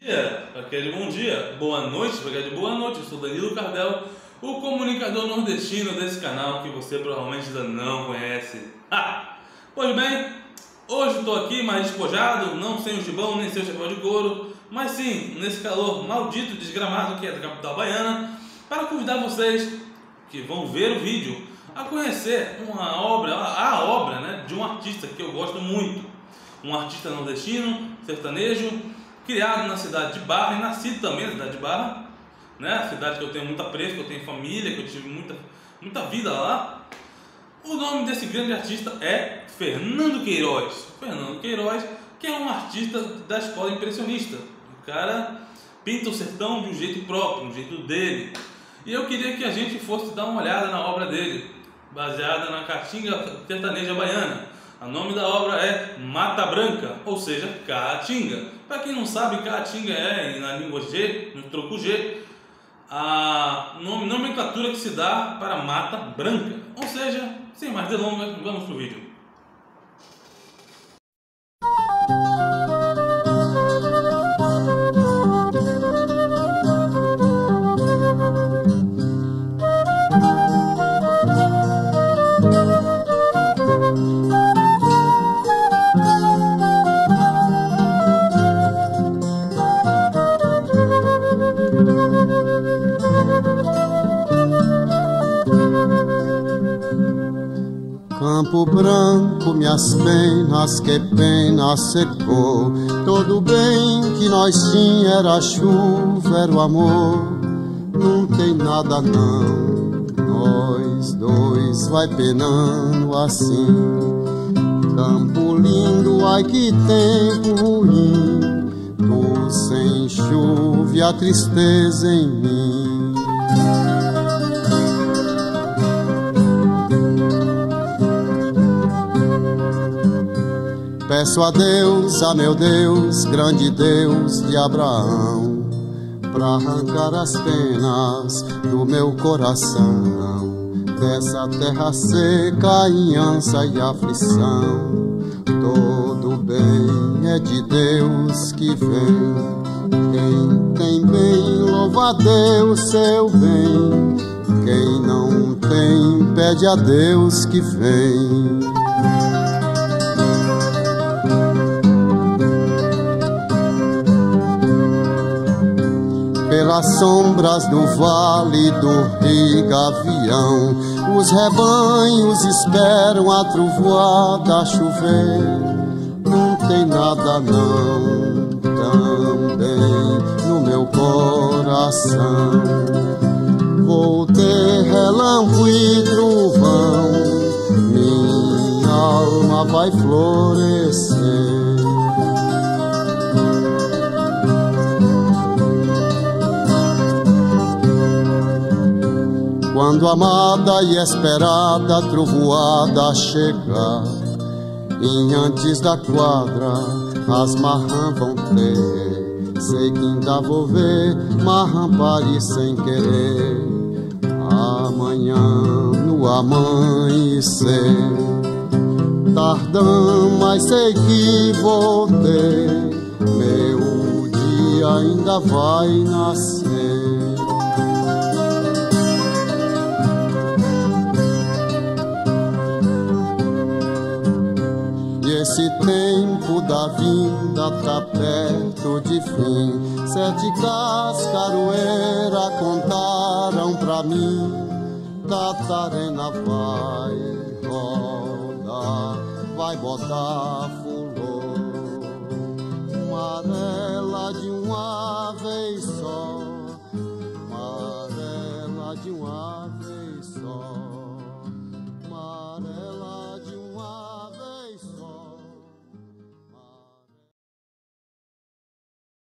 dia, aquele bom dia, boa noite, aquele boa noite. Eu sou Danilo Cardel, o comunicador nordestino desse canal que você provavelmente ainda não conhece. Ah, pois bem, hoje estou aqui mais despojado, não sem o gibão nem sem o chapéu de couro, mas sim nesse calor maldito desgramado que é da capital baiana, para convidar vocês que vão ver o vídeo a conhecer uma obra, a obra né, de um artista que eu gosto muito, um artista nordestino, sertanejo criado na cidade de Barra e nascido também na cidade de Barra, né? Cidade que eu tenho muito apreço, que eu tenho família, que eu tive muita, muita vida lá. O nome desse grande artista é Fernando Queiroz. Fernando Queiroz, que é um artista da escola impressionista. O cara pinta o sertão de um jeito próprio, um jeito dele. E eu queria que a gente fosse dar uma olhada na obra dele, baseada na Caatinga Sertaneja Baiana. O nome da obra é Mata Branca, ou seja, Caatinga. Para quem não sabe, Caatinga é, na língua G, no troco G, a nomenclatura que se dá para Mata Branca. Ou seja, sem mais delongas, vamos para o vídeo. Campo branco, minhas penas, que pena secou. Todo bem que nós tinha era chuva, era o amor. Não tem nada não, nós dois vai penando assim. Campo lindo, ai que tempo ruim. Tu sem chuva e a tristeza em mim. Peço a Deus, a meu Deus, grande Deus de Abraão, para arrancar as penas do meu coração, dessa terra seca ânsia e aflição. Todo bem é de Deus que vem, quem tem bem, louva a Deus seu bem, quem não tem, pede a Deus que vem. Pelas sombras do vale do rio Gavião. Os rebanhos esperam a trovoada chover. Não tem nada não, também no meu coração. Vou ter relâmpago e trovão, minha alma vai florescer. Quando amada e esperada trovoada chegar E antes da quadra as marrãs vão ter. Sei que ainda vou ver marrã parir sem querer. Amanhã no amanhecer Tardão, mas sei que vou ter. Meu dia ainda vai nascer tempo da vinda tá perto de fim. Sete cascaroeira contaram pra mim, Catarina vai rodar, vai botar fulô, maré